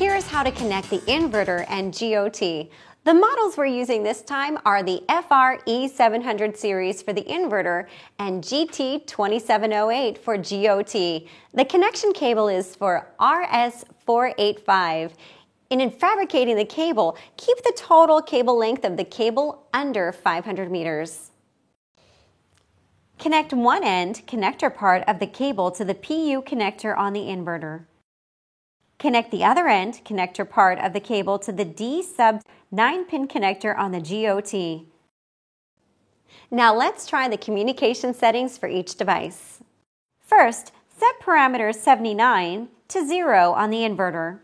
Here's how to connect the inverter and GOT. The models we're using this time are the FRE700 series for the inverter and GT2708 for GOT. The connection cable is for RS485. And in fabricating the cable, keep the total cable length of the cable under 500 meters. Connect one end connector part of the cable to the PU connector on the inverter. Connect the other end connector part of the cable to the D sub 9-pin connector on the GOT. Now let's try the communication settings for each device. First, set parameter 79 to 0 on the inverter.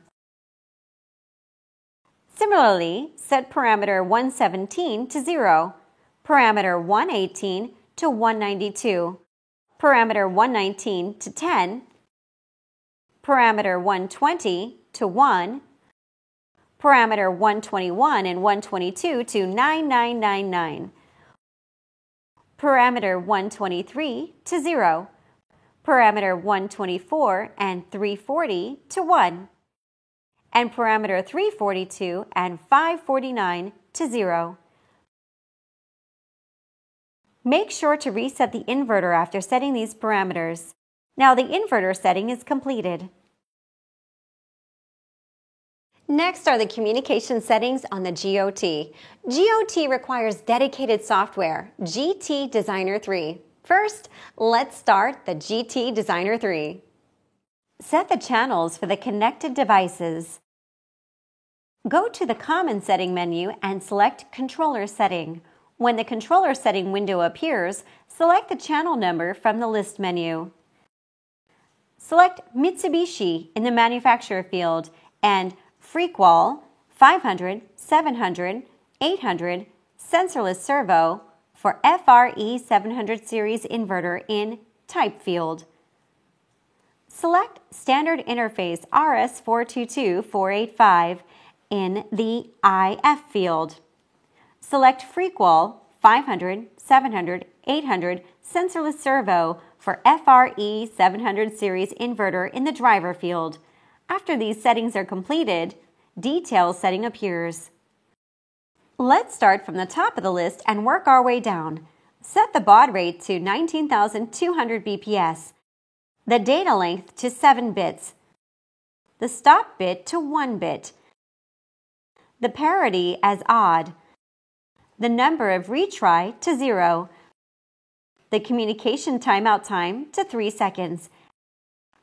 Similarly, set parameter 117 to 0, parameter 118 to 192, parameter 119 to 10, parameter 120 to 1, parameter 121 and 122 to 9999, parameter 123 to 0, parameter 124 and 340 to 1, and parameter 342 and 549 to 0. Make sure to reset the inverter after setting these parameters. Now the inverter setting is completed. Next are the communication settings on the GOT. GOT requires dedicated software, GT Designer 3. First, let's start the GT Designer 3. Set the channels for the connected devices. Go to the Common Setting menu and select Controller Setting. When the Controller Setting window appears, select the channel number from the List menu. Select Mitsubishi in the Manufacturer field and FREQROL 500, 700, 800 sensorless servo for FRE700 series inverter in Type field. Select Standard Interface RS422485 in the IF field. Select FREQROL 500, 700, 800 sensorless servo for FRE700 series inverter in the driver field. After these settings are completed, Detail setting appears. Let's start from the top of the list and work our way down. Set the baud rate to 19,200 bps, the data length to 7 bits, the stop bit to 1 bit, the parity as odd, the number of retry to 0, the communication timeout time to 3 seconds,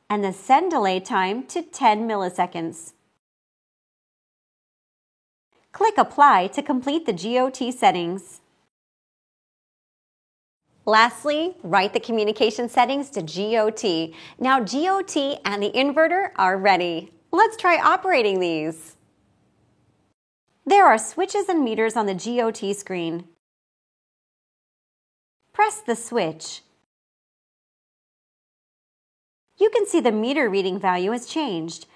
and the send delay time to 10 milliseconds. Click Apply to complete the GOT settings. Lastly, write the communication settings to GOT. Now GOT and the inverter are ready. Let's try operating these. There are switches and meters on the GOT screen. Press the switch. You can see the meter reading value has changed.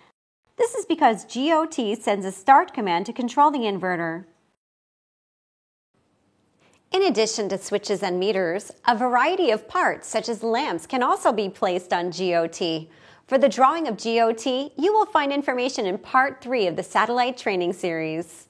This is because GOT sends a start command to control the inverter. In addition to switches and meters, a variety of parts such as lamps can also be placed on GOT. For the drawing of GOT, you will find information in Part 3 of the Satellite Training Series.